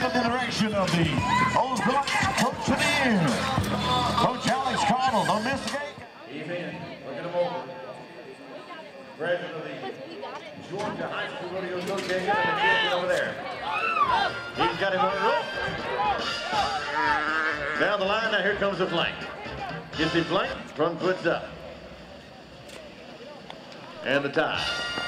the direction of the Old Blocks Coach the Coach Alex Connell. Don't miss the game. He's in, looking him over. President of the Georgia High School Rodeo Association and over there. He's got him on the rope. Down the line, now here comes the flank. Gets him flank, front foot's up. And the tie.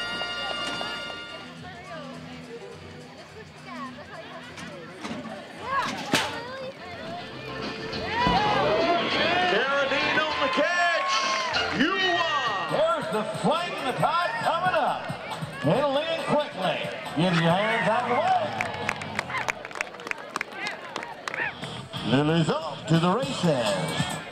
The and the tide coming up. It'll in quickly. Get your hands out of the way. Lily's off to the races.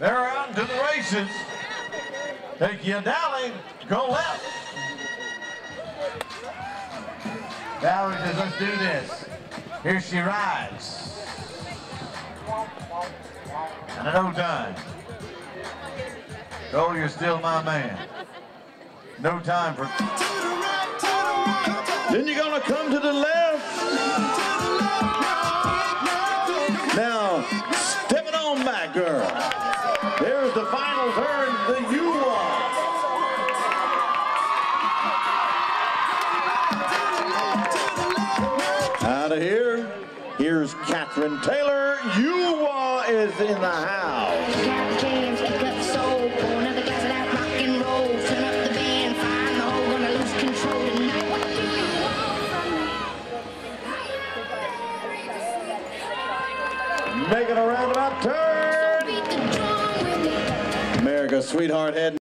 They're out to the races. Take you Dally, go left. Valerie says, let's do this. Here she rides. And no time. Oh, you're still my man. No time for... Then you're gonna come to the left. Now, step it on back, girl. There's the final turn, the U walk. Out of here, here's Catherine Taylor. UWA is in the house. Got jams, pick up soul. Pour another glass of that rock and roll. Turn up the band, find the hole. Gonna lose control tonight. What do you want from me? Making a roundabout turn. America's sweetheart head.